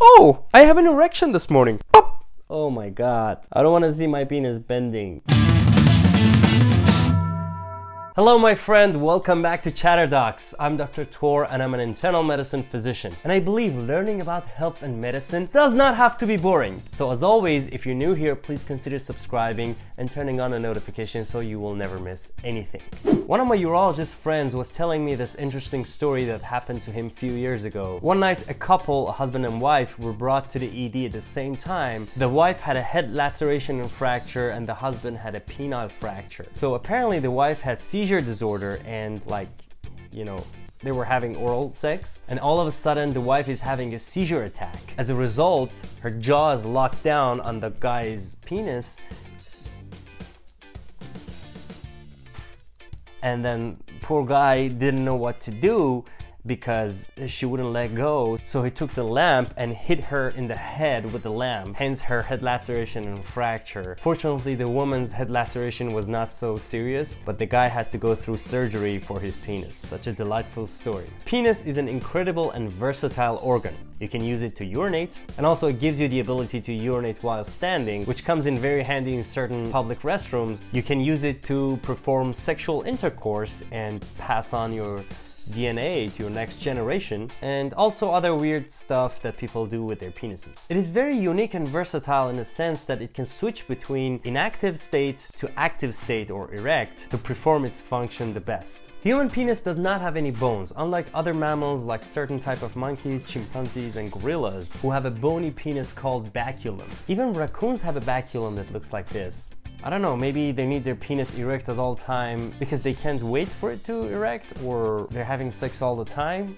Oh, I have an erection this morning. Pop! Oh my god. I don't want to see my penis bending. Hello, my friend. Welcome back to Chatterdocs. I'm Dr. Tor and I'm an internal medicine physician. And I believe learning about health and medicine does not have to be boring. So, as always, if you're new here, please consider subscribing and turning on a notification so you will never miss anything. One of my urologist friends was telling me this interesting story that happened to him a few years ago. One night, a couple, a husband and wife, were brought to the ED at the same time. The wife had a head laceration and fracture, and the husband had a penile fracture. So, apparently, the wife had seizure seizure disorder and like, you know, they were having oral sex and all of a sudden the wife is having a seizure attack. As a result, her jaw is locked down on the guy's penis and then poor guy didn't know what to do because she wouldn't let go. So he took the lamp and hit her in the head with the lamp, hence her head laceration and fracture. Fortunately, the woman's head laceration was not so serious, but the guy had to go through surgery for his penis. Such a delightful story. Penis is an incredible and versatile organ. You can use it to urinate, and also it gives you the ability to urinate while standing, which comes in very handy in certain public restrooms. You can use it to perform sexual intercourse and pass on your DNA to your next generation, and also other weird stuff that people do with their penises. It is very unique and versatile in the sense that it can switch between inactive state to active state or erect to perform its function the best. The human penis does not have any bones, unlike other mammals like certain type of monkeys, chimpanzees, and gorillas who have a bony penis called baculum. Even raccoons have a baculum that looks like this. I don't know, maybe they need their penis erect at all time because they can't wait for it to erect or they're having sex all the time.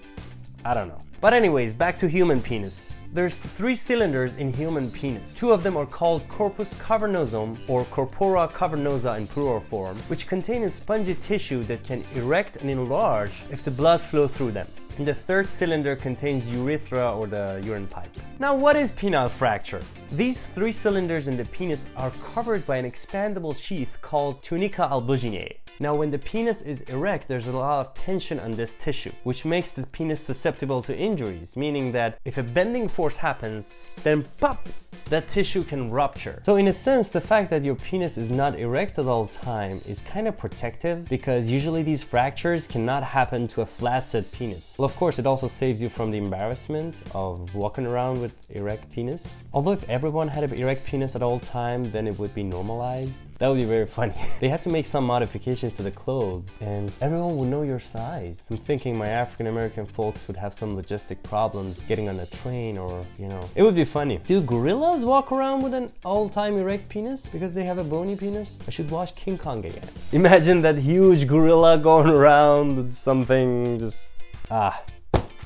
I don't know. But anyways, back to human penis. There's three cylinders in human penis. Two of them are called corpus cavernosum or corpora cavernosa in plural form, which contain a spongy tissue that can erect and enlarge if the blood flow through them and the third cylinder contains urethra or the urine pipe. Now what is penile fracture? These three cylinders in the penis are covered by an expandable sheath called tunica albuginea. Now when the penis is erect, there's a lot of tension on this tissue, which makes the penis susceptible to injuries, meaning that if a bending force happens, then pop, that tissue can rupture. So in a sense, the fact that your penis is not erect at all time is kind of protective because usually these fractures cannot happen to a flaccid penis. Well, of course, it also saves you from the embarrassment of walking around with erect penis. Although if everyone had an erect penis at all time, then it would be normalized. That would be very funny. they had to make some modifications to the clothes and everyone would know your size. I'm thinking my African American folks would have some logistic problems getting on a train or, you know, it would be funny. Do gorillas walk around with an all-time erect penis because they have a bony penis? I should watch King Kong again. Imagine that huge gorilla going around with something just, ah,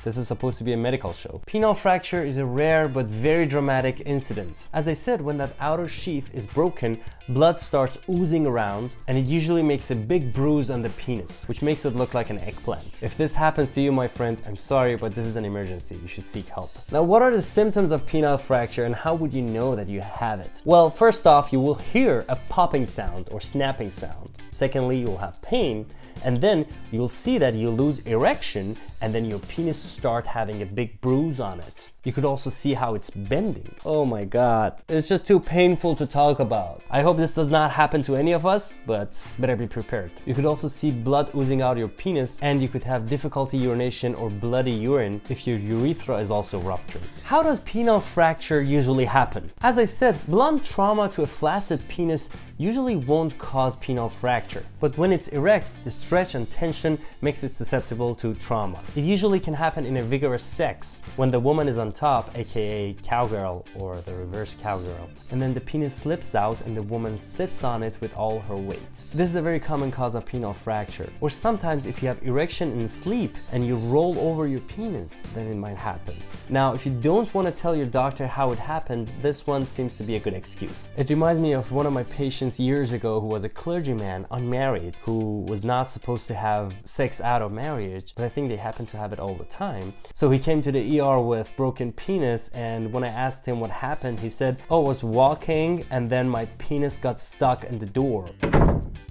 this is supposed to be a medical show. Penile fracture is a rare but very dramatic incident. As I said, when that outer sheath is broken, blood starts oozing around and it usually makes a big bruise on the penis, which makes it look like an eggplant. If this happens to you, my friend, I'm sorry, but this is an emergency. You should seek help. Now, what are the symptoms of penile fracture and how would you know that you have it? Well, first off, you will hear a popping sound or snapping sound. Secondly, you'll have pain and then you'll see that you lose erection and then your penis start having a big bruise on it. You could also see how it's bending. Oh my god. It's just too painful to talk about. I hope this does not happen to any of us, but better be prepared. You could also see blood oozing out your penis and you could have difficulty urination or bloody urine if your urethra is also ruptured. How does penile fracture usually happen? As I said, blunt trauma to a flaccid penis usually won't cause penile fracture, but when it's erect, the stretch and tension makes it susceptible to trauma. It usually can happen in a vigorous sex when the woman is on top, aka cowgirl or the reverse cowgirl, and then the penis slips out and the woman sits on it with all her weight. This is a very common cause of penile fracture. Or sometimes if you have erection in sleep and you roll over your penis, then it might happen. Now, if you don't want to tell your doctor how it happened, this one seems to be a good excuse. It reminds me of one of my patients years ago who was a clergyman, unmarried, who was not supposed to have sex out of marriage, but I think they happen to have it all the time. So he came to the ER with broken penis, and when I asked him what happened, he said, Oh, I was walking, and then my penis got stuck in the door.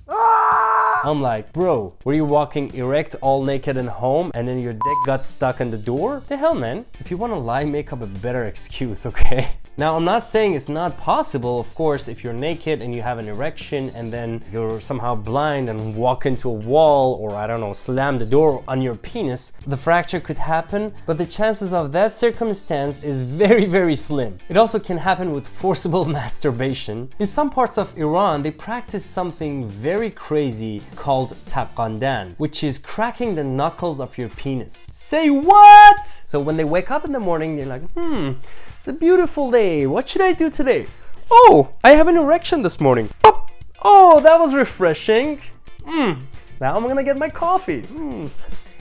I'm like, bro, were you walking erect all naked in home and then your dick got stuck in the door? The hell, man? If you wanna lie, make up a better excuse, okay? Now, I'm not saying it's not possible, of course, if you're naked and you have an erection and then you're somehow blind and walk into a wall or I don't know, slam the door on your penis, the fracture could happen, but the chances of that circumstance is very, very slim. It also can happen with forcible masturbation. In some parts of Iran, they practice something very crazy called taqaandan, which is cracking the knuckles of your penis. Say what? So when they wake up in the morning, they're like, hmm, it's a beautiful day. What should I do today? Oh, I have an erection this morning. Oh, oh that was refreshing. Mm, now I'm gonna get my coffee. Mm.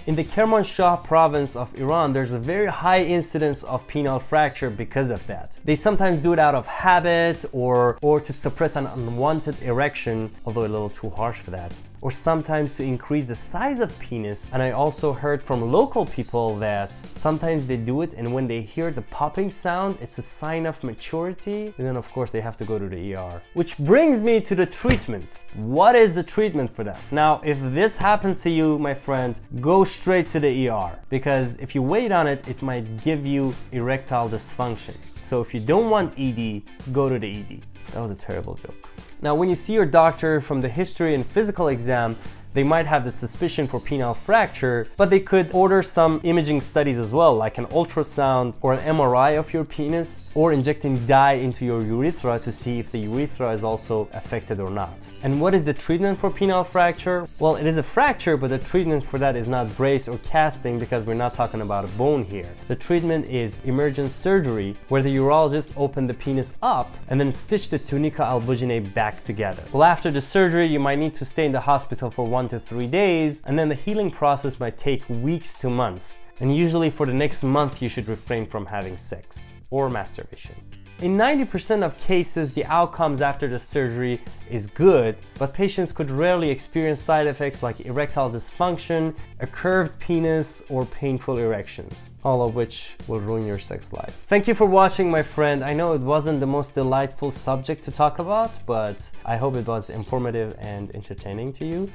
In the Kermanshah province of Iran, there's a very high incidence of penile fracture because of that. They sometimes do it out of habit or, or to suppress an unwanted erection, although a little too harsh for that or sometimes to increase the size of penis. And I also heard from local people that sometimes they do it and when they hear the popping sound, it's a sign of maturity. And then of course they have to go to the ER. Which brings me to the treatment. What is the treatment for that? Now, if this happens to you, my friend, go straight to the ER because if you wait on it, it might give you erectile dysfunction. So if you don't want ED, go to the ED. That was a terrible joke. Now, when you see your doctor from the history and physical exam, they might have the suspicion for penile fracture, but they could order some imaging studies as well, like an ultrasound or an MRI of your penis, or injecting dye into your urethra to see if the urethra is also affected or not. And what is the treatment for penile fracture? Well, it is a fracture, but the treatment for that is not brace or casting because we're not talking about a bone here. The treatment is emergent surgery, where the urologist open the penis up and then stitch the tunica albuginea back together. Well, after the surgery, you might need to stay in the hospital for one one to three days, and then the healing process might take weeks to months. And usually for the next month, you should refrain from having sex or masturbation. In 90% of cases, the outcomes after the surgery is good, but patients could rarely experience side effects like erectile dysfunction, a curved penis, or painful erections, all of which will ruin your sex life. Thank you for watching, my friend. I know it wasn't the most delightful subject to talk about, but I hope it was informative and entertaining to you.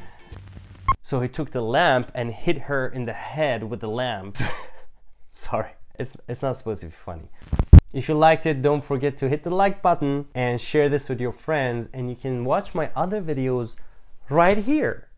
So he took the lamp and hit her in the head with the lamp. Sorry, it's, it's not supposed to be funny. If you liked it, don't forget to hit the like button and share this with your friends and you can watch my other videos right here.